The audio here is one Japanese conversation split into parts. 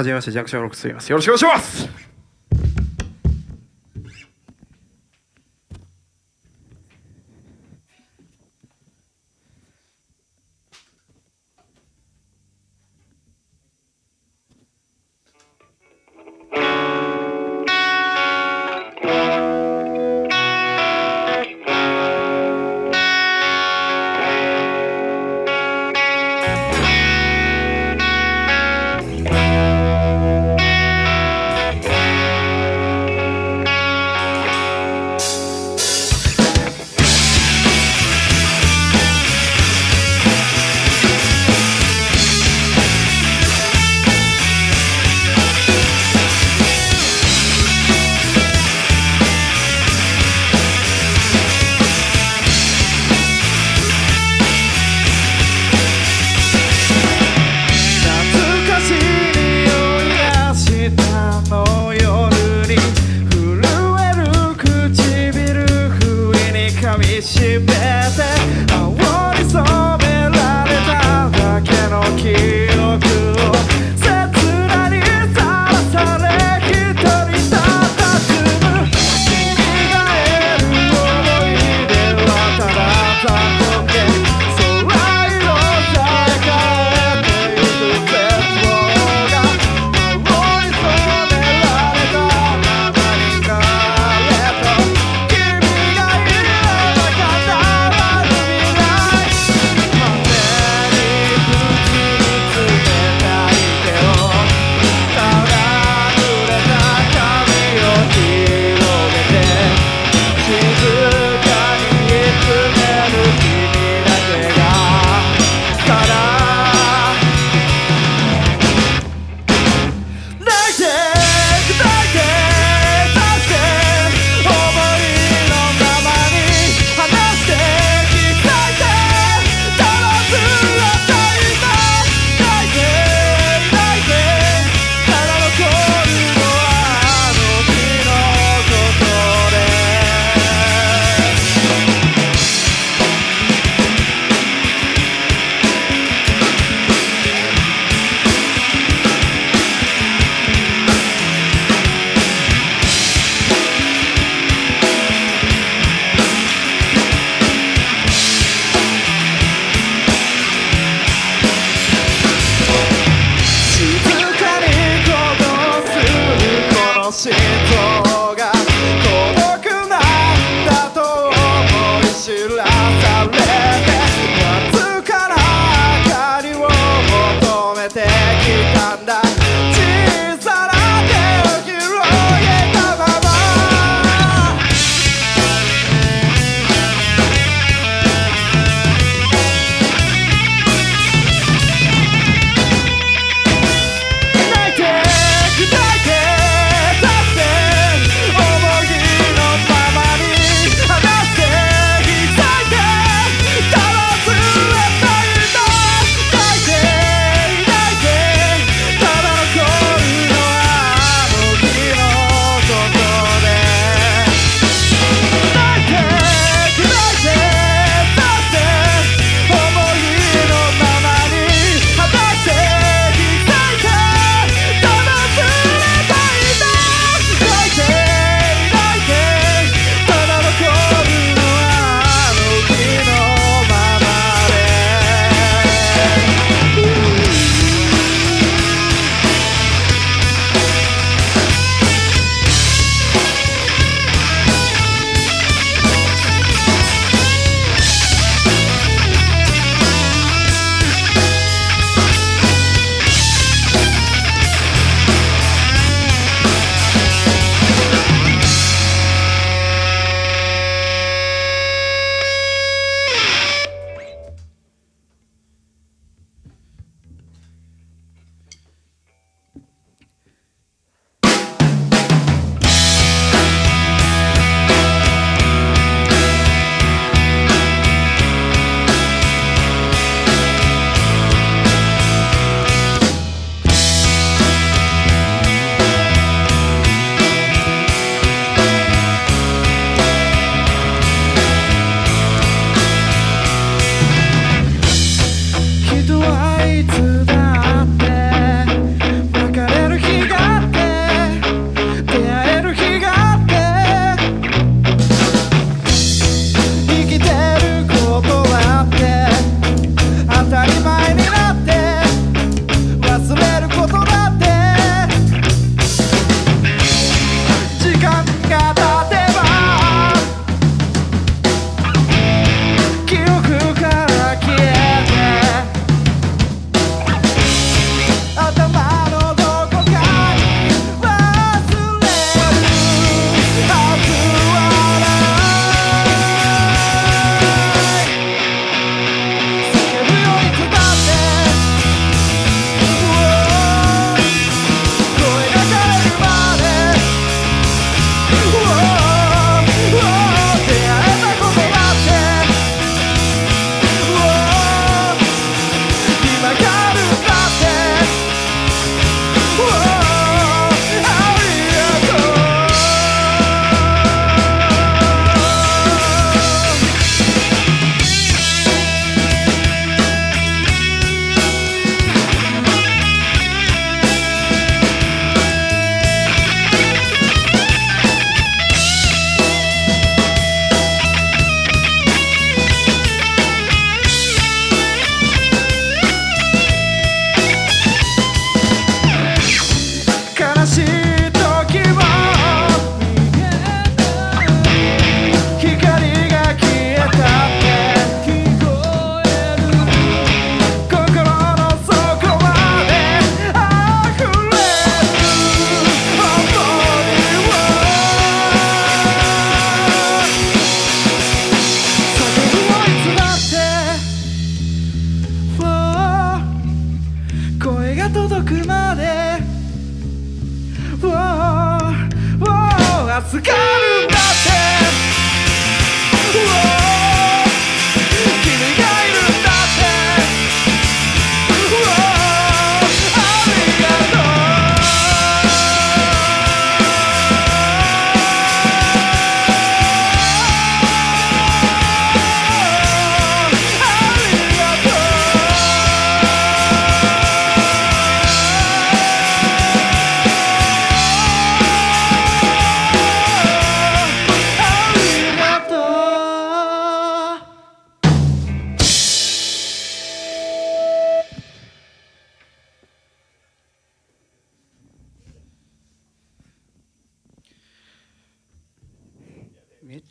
はじめまして弱小ロックスいます。よろしくお願いします。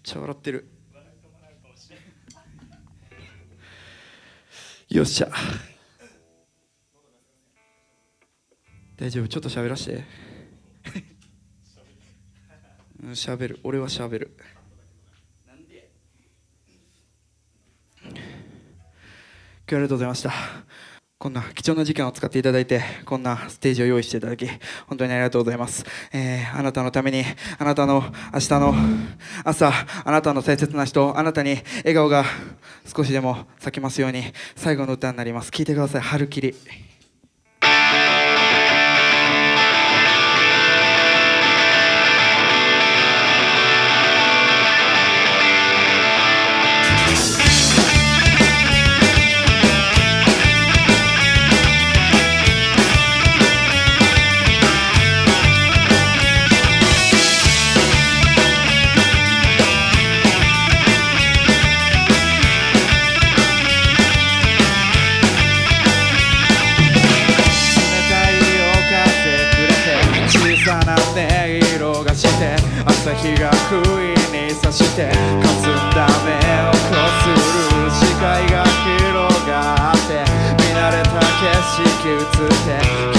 ちゃ笑ってる。よっしゃ。大丈夫？ちょっと喋らして。うん喋る。俺は喋る。今日ありがとうございました。こんな貴重な時間を使っていただいてこんなステージを用意していただき本当にありがとうございます、えーあなたのためにあなたの明日の朝あなたの大切な人あなたに笑顔が少しでも咲きますように最後の歌になります。聴いてください。春霧。さな音色がして朝日が不意に差して霞んだ目をこする視界が広がって見慣れた景色映って